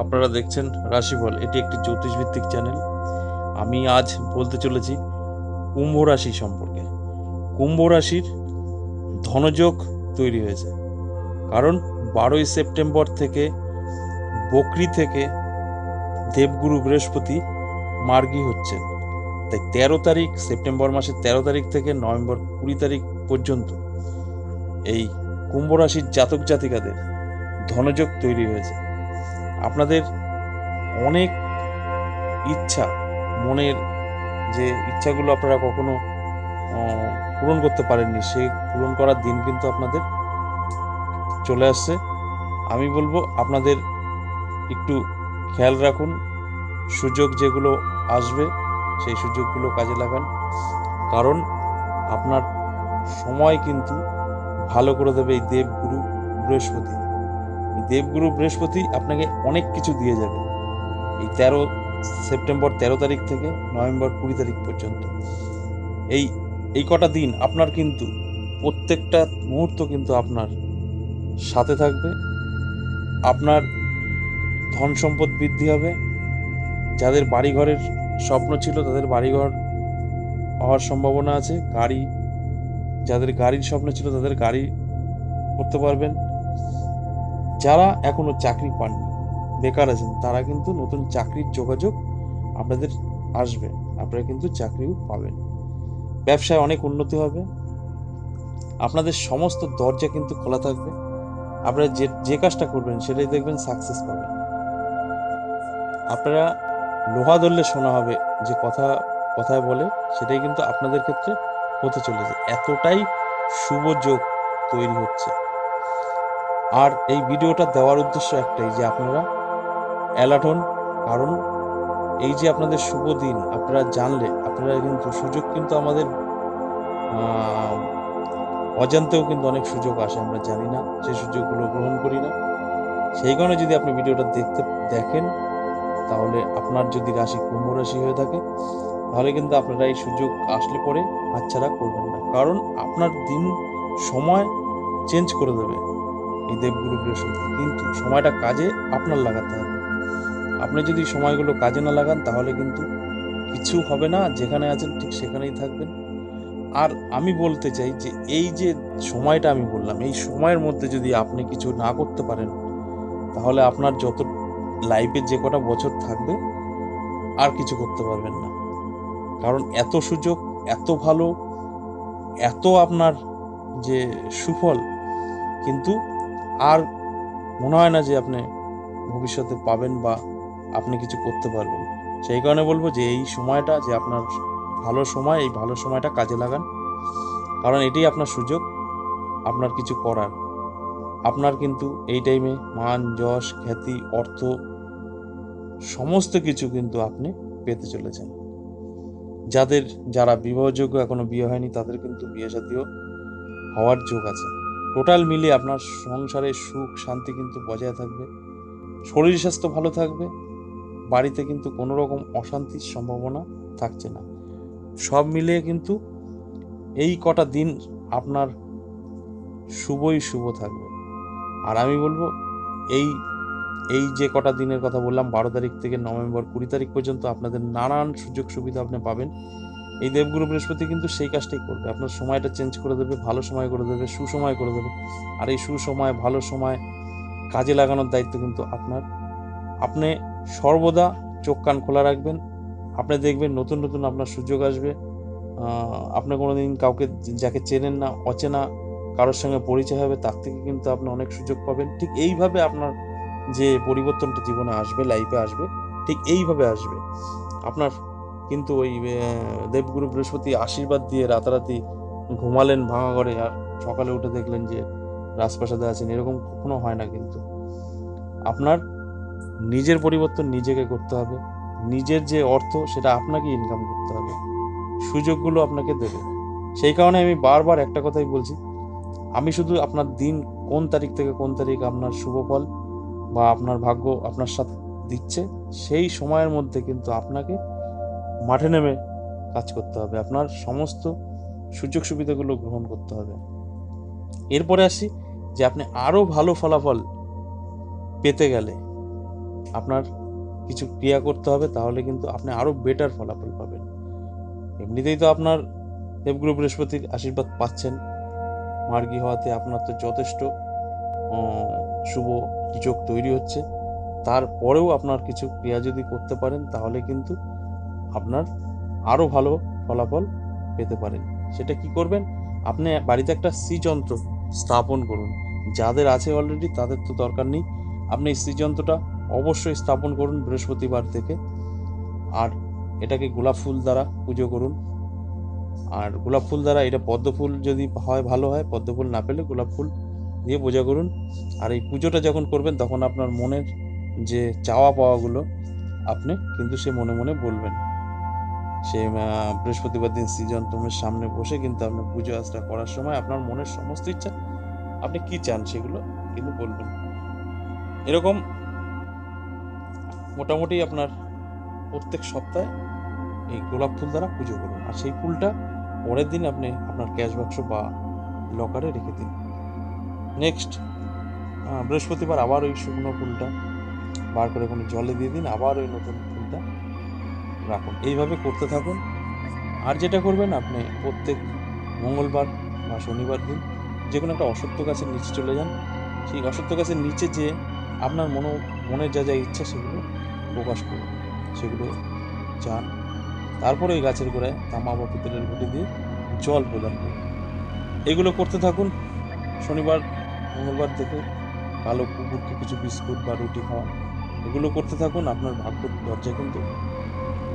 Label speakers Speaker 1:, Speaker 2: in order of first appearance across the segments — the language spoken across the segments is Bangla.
Speaker 1: আপনারা দেখছেন রাশিফল, এটি একটি জ্যোতিষ ভিত্তিক চ্যানেল। আমি আজ বলতে চলেছি কুম্ভ রাশি সম্পর্কে। কুম্ভ রাশির ধনযোগ তৈরি হয়েছে। কারণ বারোই সেপ্টেম্বর থেকে বকরি থেকে দেবগুরু বৃহস্পতি মার্গী হচ্ছেন। তাই তেরো তারিখ সেপ্টেম্বর মাসের তেরো তারিখ থেকে নভেম্বর কুড়ি তারিখ পর্যন্ত এই কুম্ভ রাশির জাতক জাতিকাদের ধনযোগ তৈরি হয়েছে। আপনাদের অনেক ইচ্ছা, মনের যে ইচ্ছাগুলো আপনারা কখনো পূরণ করতে পারেননি, সেই পূরণ করার দিন কিন্তু আপনাদের চলে আসছে। আমি বলব, আপনাদের একটু খেয়াল রাখুন, সুযোগ যেগুলো আসবে, সেই সুযোগগুলো কাজে লাগান। কারণ আপনার সময় কিন্তু ভালো করে দেবে এই দেবগুরু বৃহস্পতি। এই দেবগুরু বৃহস্পতি আপনাকে অনেক কিছু দিয়ে যাবে। এই তেরো সেপ্টেম্বর তেরো তারিখ থেকে নভেম্বর কুড়ি তারিখ পর্যন্ত। এই এই কটা দিন আপনার কিন্তু, প্রত্যেকটা মুহূর্ত কিন্তু আপনার সাথে থাকবে। আপনার ধন সম্পদ বৃদ্ধি হবে। যাদের বাড়িঘরের স্বপ্ন ছিল তাদের বাড়িঘর হওয়ার সম্ভাবনা আছে। গাড়ি, যাদের গাড়ির স্বপ্ন ছিল তাদের গাড়ি করতে পারবেন। যারা এখনও চাকরি পাননি, বেকার আছেন, তারা কিন্তু নতুন চাকরির যোগাযোগ আপনাদের আসবে, আপনারা কিন্তু চাকরিও পাবেন। ব্যবসায় অনেক উন্নতি হবে, আপনাদের সমস্ত দরজা কিন্তু খোলা থাকবে, আপনারা যে যে কাজটা করবেন সেটাই দেখবেন সাকসেস পাবেন। আপনারা লোহা ধরলে শোনা হবে যে কথা, কথায় বলে, সেটাই কিন্তু আপনাদের ক্ষেত্রে হতে চলেছে। এতটাই শুভ যোগ তৈরি হচ্ছে। আর এই ভিডিওটা দেওয়ার উদ্দেশ্য একটাই যে আপনারা অ্যালার্ট হন। কারণ এই যে আপনাদের শুভ দিন, আপনারা জানলে, আপনারা কিন্তু সুযোগ কিন্তু আমাদের অজান্তেও কিন্তু অনেক সুযোগ আসে, আমরা জানি না। সেই সুযোগগুলো গ্রহণ করি না। সেই কারণে যদি আপনি ভিডিওটা দেখতে, দেখেন, তাহলে আপনার যদি রাশি কুম্ভ রাশি হয়ে থাকে, তাহলে কিন্তু আপনারা এই সুযোগ আসলে পরে হাতছাড়া করবেন না। কারণ আপনার দিন সময় চেঞ্জ করে দেবে। এই দেবগুরু বৃহস্পতি, কিন্তু সময়টা কাজে আপনার লাগাতে হবে। আপনি যদি সময়গুলো কাজে না লাগান, তাহলে কিন্তু কিছু হবে না, যেখানে আছেন ঠিক সেখানেই থাকবেন। আর আমি বলতে চাই যে, এই যে সময়টা আমি বললাম, এই সময়ের মধ্যে যদি আপনি কিছু না করতে পারেন, তাহলে আপনার যত লাইফে যে কটা বছর থাকবে, আর কিছু করতে পারবেন না। কারণ এত সুযোগ, এত ভালো, এত আপনার যে সুফল, কিন্তু আর মনে হয় না যে আপনি ভবিষ্যতে পাবেন বা আপনি কিছু করতে পারবেন। সেই কারণে বলব যে এই সময়টা, যে আপনার ভালো সময়, এই ভালো সময়টা কাজে লাগান। কারণ এটাই আপনার সুযোগ, আপনার কিছু করার। আপনার কিন্তু এই টাইমে মান, যশ, খ্যাতি, অর্থ সমস্ত কিছু কিন্তু আপনি পেতে চলেছেন। যাদের, যারা বিবাহযোগ্য এখনও বিয়ে হয়নি, তাদের কিন্তু বিয়ে সাথীও হওয়ার যোগ আছে। টোটাল মিলিয়ে আপনার সংসারে সুখ, শান্তি কিন্তু বজায় থাকবে। শরীর স্বাস্থ্য ভালো থাকবে। বাড়িতে কিন্তু কোনো রকম অশান্তির সম্ভাবনা থাকছে না। সব মিলিয়ে কিন্তু এই কটা দিন আপনার শুভই শুভ থাকবে। আর আমি বলব, এই এই যে কটা দিনের কথা বললাম, বারো তারিখ থেকে নভেম্বর কুড়ি তারিখ পর্যন্ত আপনাদের নানান সুযোগ সুবিধা আপনি পাবেন। এই দেবগুরু বৃহস্পতি কিন্তু সেই কাজটাই করবে। আপনার সময়টা চেঞ্জ করে দেবে ভালো সময় করে দেবে সুসময় করে দেবে। আর এই সুসময় ভালো সময় কাজে লাগানোর দায়িত্ব কিন্তু আপনার। আপনি সর্বদা চোখ কান খোলা রাখবেন। আপনি দেখবেন নতুন নতুন আপনার সুযোগ আসবে। আপনি কোনোদিন কাউকে যাকে চেনেন না অচেনা কারোর সঙ্গে পরিচয় হবে তার থেকে কিন্তু আপনি অনেক সুযোগ পাবেন। ঠিক এইভাবে আপনার যে পরিবর্তনটা জীবনে আসবে লাইফে আসবে ঠিক এইভাবে আসবে। আপনার কিন্তু ওই দেবগুরু বৃহস্পতি আশীর্বাদ দিয়ে রাতারাতি ঘুমালেন ভাঙা ঘরে আর সকালে উঠে দেখলেন যে রাজপ্রাসাদে আছেন। এরকম কখনো হয় না কিন্তু। আপনার নিজের পরিবর্তন নিজেকে করতে হবে। নিজের যে অর্থ, সেটা আপনাকে ইনকাম করতে হবে। সুযোগগুলো আপনাকে দেবে। সেই কারণে আমি বারবার একটা কথাই বলছি, আমি শুধু আপনার দিন কোন তারিখ থেকে কোন তারিখ আপনার শুভ ফল বা আপনার ভাগ্য আপনার সাথে দিচ্ছে, সেই সময়ের মধ্যে কিন্তু আপনাকে মাঠে নেমে কাজ করতে হবে। আপনার সমস্ত সুযোগ সুবিধাগুলো গ্রহণ করতে হবে। এরপরে আসি যে আপনি আরও ভালো ফলাফল পেতে গেলে আপনার কিছু ক্রিয়া করতে হবে, তাহলে কিন্তু আপনি আরও বেটার ফলাফল পাবেন। এমনিতেই তো আপনার দেবগুরু বৃহস্পতির আশীর্বাদ পাচ্ছেন। মার্গী হওয়াতে আপনার তো যথেষ্ট শুভ যোগ তৈরি হচ্ছে। তারপরেও আপনার কিছু ক্রিয়া যদি করতে পারেন, তাহলে কিন্তু আপনার আরও ভালো ফলাফল পেতে পারেন। সেটা কি করবেন? আপনি বাড়িতে একটা সি যন্ত্র স্থাপন করুন। যাদের আছে অলরেডি তাদের তো দরকার নেই। আপনি এই সি অবশ্যই স্থাপন করুন বৃহস্পতিবার থেকে। আর এটাকে গোলাপ ফুল দ্বারা পুজো করুন। আর গোলাপ ফুল দ্বারা এটা পদ্ম ফুল যদি হয়, ভালো হয়, পদ্ম ফুল না পেলে গোলাপ ফুল দিয়ে পূজা করুন। আর এই পুজোটা যখন করবেন, তখন আপনার মনের যে চাওয়া পাওয়াগুলো, আপনি কিন্তু সে মনে মনে বলবেন। সে বৃহস্পতিবার দিন সৃজন তোমার সামনে বসে কিন্তু আপনি পুজো আচরা করার সময় আপনার মনের সমস্ত ইচ্ছা, আপনি কি চান সেগুলো কিন্তু বলবেন। এরকম মোটামুটি আপনার প্রত্যেক সপ্তাহে এই গোলাপ ফুল দ্বারা পুজো করুন। আর সেই ফুলটা পরের দিন আপনি আপনার ক্যাশ বাক্স বা লকারে রেখে দিন। নেক্সট বৃহস্পতিবার আবার ওই শুকনো ফুলটা বার করে কোনো জলে দিয়ে দিন, আবার ওই নতুন ফুলটা রাখুন। এইভাবে করতে থাকুন। আর যেটা করবেন, আপনি প্রত্যেক মঙ্গলবার বা শনিবার দিন যে কোনো একটা অসত্য গাছের নিচে চলে যান। সেই অসত্য গাছের নিচে যে আপনার মনো, মনের যা যা ইচ্ছা সেগুলো প্রকাশ করুন। সেগুলো চান। তারপরে ওই গাছের গোড়ায় তামা বা পিতলের ঘুটি দিয়ে জল প্রদান করুন। এগুলো করতে থাকুন। শনিবার, মঙ্গলবার থেকে কালো কুকুরকে কিছু বিস্কুট বা রুটি খাওয়া এগুলো করতে থাকুন। আপনার ভাগ্য দরজা কিন্তু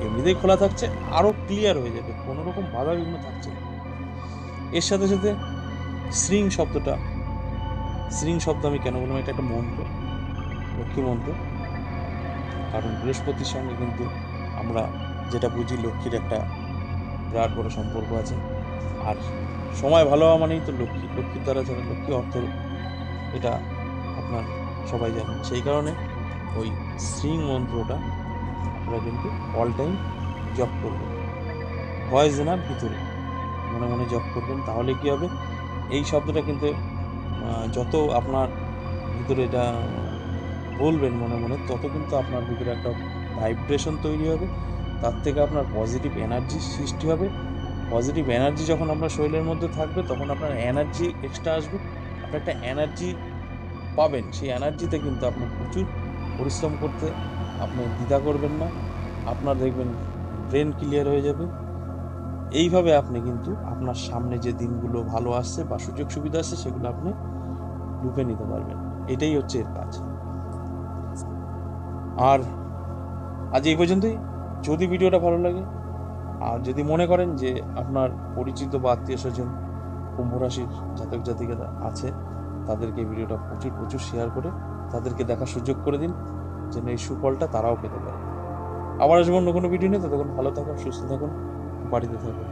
Speaker 1: এমনিতেই খোলা থাকছে আরও ক্লিয়ার হয়ে যাবে কোনো রকম বাধা বিঘ্ন থাকছে এর সাথে সাথে শ্রিং শব্দটা শ্রিং শব্দ আমি কেন বললাম? এটা একটা মন্ত্র, লক্ষ্মী মন্ত্র। কারণ বৃহস্পতির সঙ্গে কিন্তু আমরা যেটা বুঝি, লক্ষ্মীর একটা বিরাট বড় সম্পর্ক আছে। আর সময় ভালো হওয়া মানেই তো লক্ষ্মী। লক্ষ্মীর দ্বারা যারা লক্ষ্মী অর্থ এটা আপনার সবাই জানেন। সেই কারণে ওই শ্রিং মন্ত্রটা আপনারা কিন্তু অল টাইম জপ করবেন ভয়েস না ভিতরে মনে মনে জপ করবেন, তাহলে কি হবে? এই শব্দটা কিন্তু যত আপনার ভিতরে এটা বলবেন মনে মনে, তত কিন্তু আপনার ভিতরে একটা ভাইব্রেশন তৈরি হবে। তার থেকে আপনার পজিটিভ এনার্জি সৃষ্টি হবে। পজিটিভ এনার্জি যখন আপনার শরীরের মধ্যে থাকবে, তখন আপনার এনার্জি এক্সট্রা আসবে। আপনি একটা এনার্জি পাবেন, সেই এনার্জিতে কিন্তু আপনার প্রচুর পরিশ্রম করতে আপনি দ্বিধা করবেন না। আপনার দেখবেন ব্রেন ক্লিয়ার হয়ে যাবে। এইভাবে আপনি কিন্তু আপনার সামনে যে দিনগুলো ভালো আসছে বা সুযোগ সুবিধা আসছে সেগুলো আপনি লুপে নিতে পারবেন। এটাই হচ্ছে এর কাজ। আর আজ এই পর্যন্তই। যদি ভিডিওটা ভালো লাগে, আর যদি মনে করেন যে আপনার পরিচিত বা আত্মীয় স্বজন কুম্ভ রাশির জাতক জাতিকারা আছে, তাদেরকে ভিডিওটা প্রচুর প্রচুর শেয়ার করে তাদেরকে দেখার সুযোগ করে দিন, যেন এই সুফলটা তারাও পেতে পারে। আবার আসব অন্য কোনো ভিডিও নিয়ে, ততক্ষণ ভালো থাকুন, সুস্থ থাকুন, বাড়িতে থাকুন।